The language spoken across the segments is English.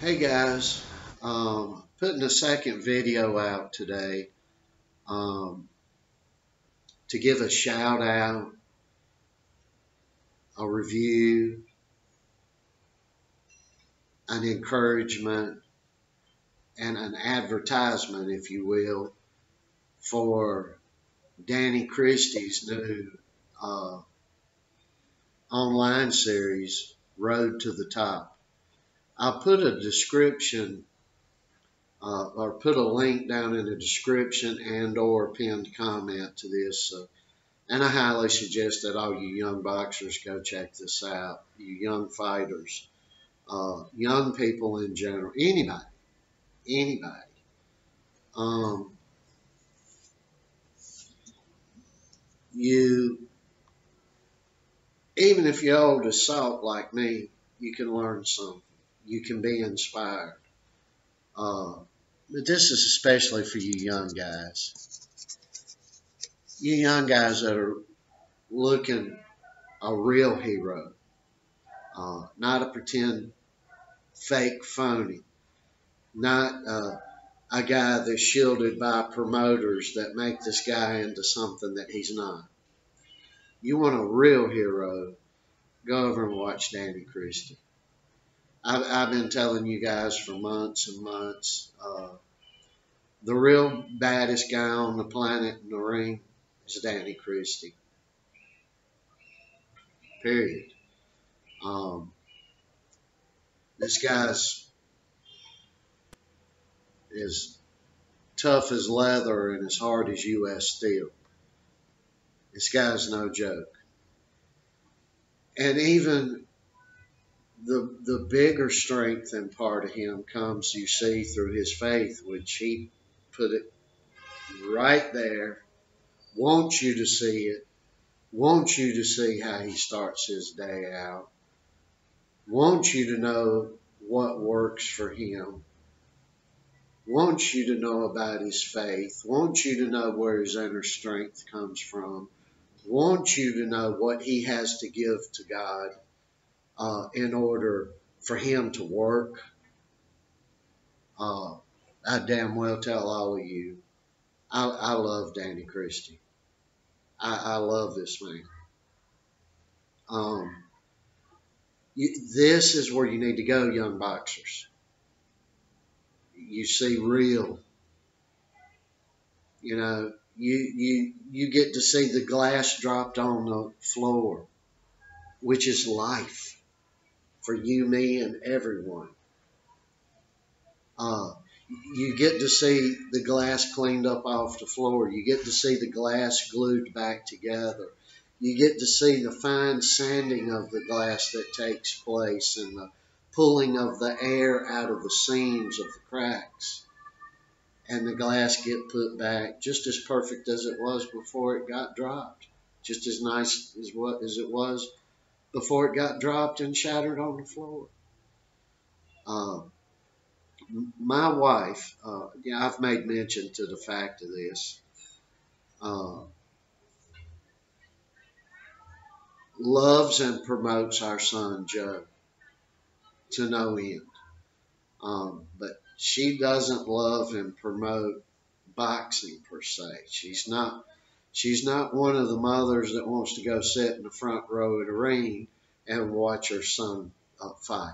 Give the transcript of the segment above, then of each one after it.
Hey guys, um, putting a second video out today um, to give a shout out, a review, an encouragement, and an advertisement, if you will, for Danny Christie's new uh, online series, Road to the Top. I'll put a description uh, or put a link down in the description and or pinned comment to this. Uh, and I highly suggest that all you young boxers go check this out. You young fighters, uh, young people in general, anybody, anybody. Um, you, even if you're old as salt like me, you can learn something you can be inspired. Uh, but this is especially for you young guys. You young guys that are looking a real hero, uh, not a pretend fake phony, not uh, a guy that's shielded by promoters that make this guy into something that he's not. You want a real hero, go over and watch Danny Christie. I've, I've been telling you guys for months and months. Uh, the real baddest guy on the planet in the ring is Danny Christie. Period. Um, this guy's as tough as leather and as hard as U.S. steel. This guy's no joke. And even the the bigger strength and part of him comes, you see, through his faith, which he put it right there, wants you to see it, wants you to see how he starts his day out, wants you to know what works for him, wants you to know about his faith, wants you to know where his inner strength comes from, wants you to know what he has to give to God uh, in order for him to work. Uh, I damn well tell all of you, I, I love Danny Christie. I, I love this man. Um, you, this is where you need to go, young boxers. You see real. You know, you you you get to see the glass dropped on the floor, which is life for you, me, and everyone. Uh, you get to see the glass cleaned up off the floor. You get to see the glass glued back together. You get to see the fine sanding of the glass that takes place and the pulling of the air out of the seams of the cracks. And the glass get put back just as perfect as it was before it got dropped. Just as nice as what as it was before it got dropped and shattered on the floor. Uh, my wife, uh, yeah, I've made mention to the fact of this. Uh, loves and promotes our son Joe to no end. Um, but she doesn't love and promote boxing per se. She's not She's not one of the mothers that wants to go sit in the front row at a ring and watch her son uh, fight.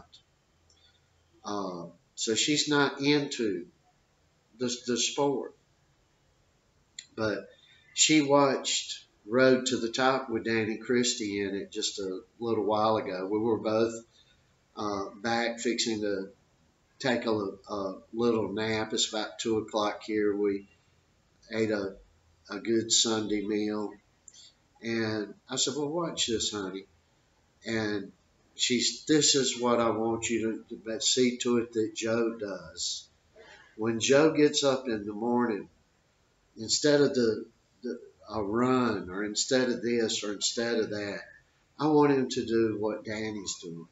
Uh, so she's not into the, the sport. But she watched Road to the Top with Danny Christie in it just a little while ago. We were both uh, back fixing to take a, a, little nap. It's about 2 o'clock here. We ate a a good Sunday meal. And I said, Well, watch this, honey. And she's, This is what I want you to, to see to it that Joe does. When Joe gets up in the morning, instead of the, the a run or instead of this or instead of that, I want him to do what Danny's doing.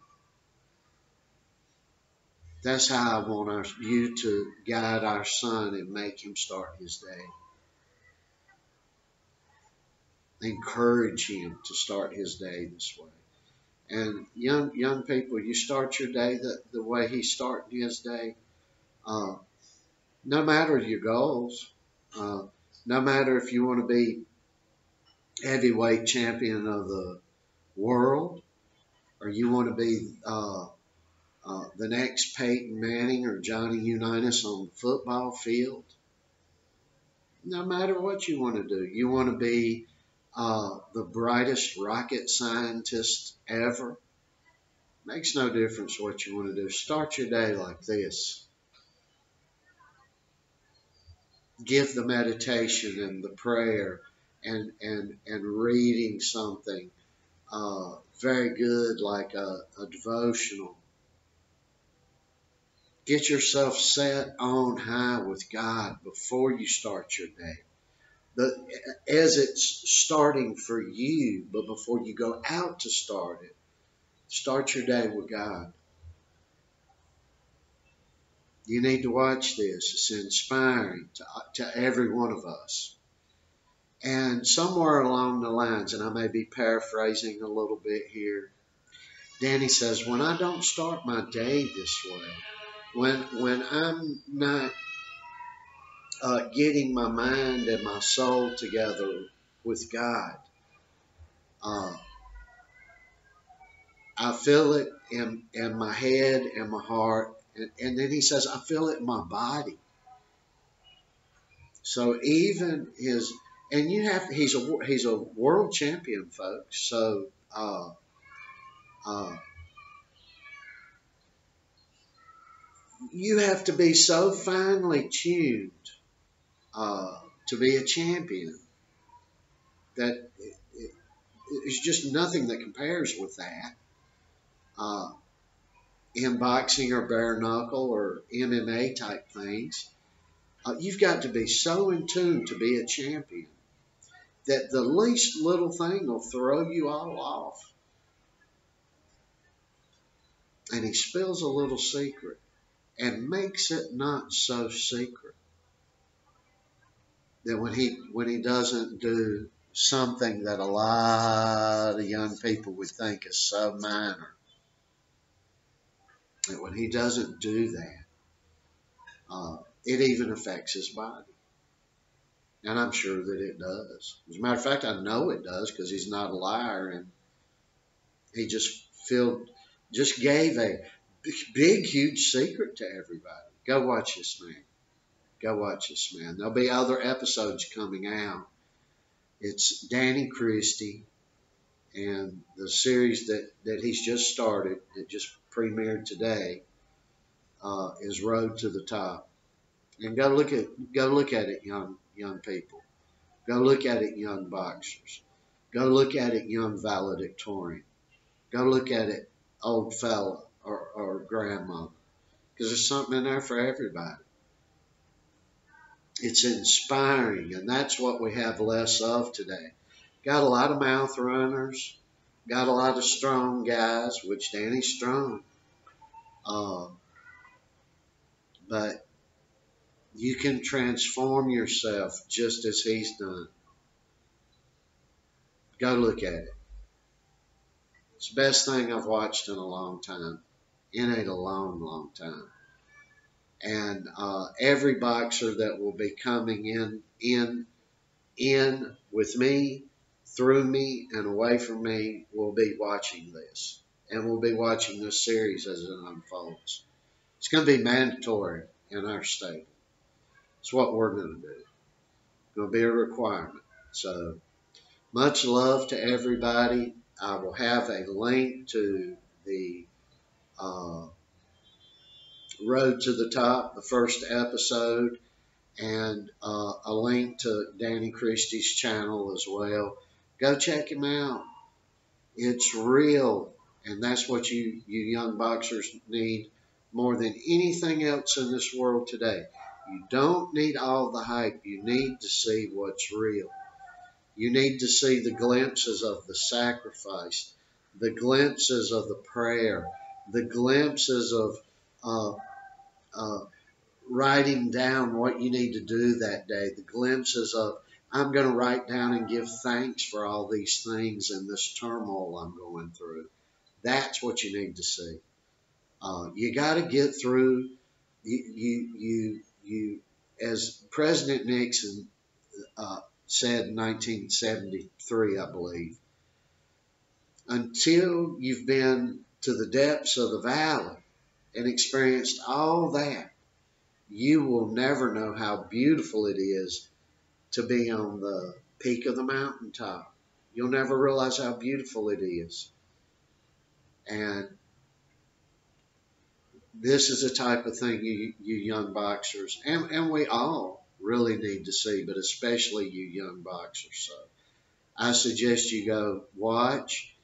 That's how I want our, you to guide our son and make him start his day encourage him to start his day this way. And young young people, you start your day the, the way he's starting his day. Uh, no matter your goals, uh, no matter if you want to be heavyweight champion of the world, or you want to be uh, uh, the next Peyton Manning or Johnny Unitas on the football field. No matter what you want to do, you want to be uh, the brightest rocket scientist ever. Makes no difference what you want to do. Start your day like this. Give the meditation and the prayer and and and reading something uh, very good, like a, a devotional. Get yourself set on high with God before you start your day. But as it's starting for you, but before you go out to start it, start your day with God. You need to watch this. It's inspiring to, to every one of us. And somewhere along the lines, and I may be paraphrasing a little bit here, Danny says, when I don't start my day this way, when when I'm not uh, getting my mind and my soul together with God, uh, I feel it in in my head and my heart, and, and then he says, I feel it in my body. So even his and you have he's a he's a world champion, folks. So uh, uh, you have to be so finely tuned uh, to be a champion that it, it, it's just nothing that compares with that. Uh, in boxing or bare knuckle or MMA type things, uh, you've got to be so in tune to be a champion that the least little thing will throw you all off. And he spills a little secret and makes it not so secret. That when he when he doesn't do something that a lot of young people would think is so minor, that when he doesn't do that, uh, it even affects his body. And I'm sure that it does. As a matter of fact, I know it does because he's not a liar and he just filled, just gave a big, huge secret to everybody. Go watch this man. Go watch this man. There'll be other episodes coming out. It's Danny Christie and the series that, that he's just started, that just premiered today, uh, is Road to the Top. And go look at go look at it, young young people. Go look at it, young boxers. Go look at it, young valedictorian. Go look at it, old fella or, or grandmother. Because there's something in there for everybody. It's inspiring, and that's what we have less of today. Got a lot of mouth runners, got a lot of strong guys, which Danny's strong. Uh, but you can transform yourself just as He's done. Go look at it. It's the best thing I've watched in a long time. In a long, long time. And uh, every boxer that will be coming in, in, in with me, through me, and away from me will be watching this. And we'll be watching this series as it unfolds. It's going to be mandatory in our state. It's what we're going to do. It's going to be a requirement. So much love to everybody. I will have a link to the uh, Road to the Top, the first episode, and uh, a link to Danny Christie's channel as well. Go check him out. It's real, and that's what you, you young boxers need more than anything else in this world today. You don't need all the hype. You need to see what's real. You need to see the glimpses of the sacrifice, the glimpses of the prayer, the glimpses of uh, uh, writing down what you need to do that day, the glimpses of I'm going to write down and give thanks for all these things and this turmoil I'm going through. That's what you need to see. Uh, you got to get through. You, you, you, you, as President Nixon uh, said in 1973, I believe, until you've been to the depths of the valley and experienced all that, you will never know how beautiful it is to be on the peak of the mountaintop. You'll never realize how beautiful it is. And this is the type of thing you, you young boxers, and, and we all really need to see, but especially you young boxers. So I suggest you go watch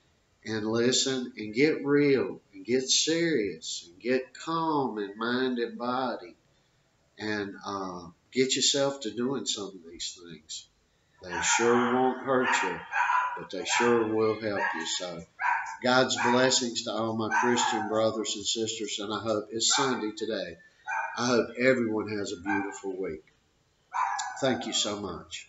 and listen and get real get serious and get calm in mind and body and uh, get yourself to doing some of these things. They sure won't hurt you, but they sure will help you. So, God's blessings to all my Christian brothers and sisters, and I hope it's Sunday today. I hope everyone has a beautiful week. Thank you so much.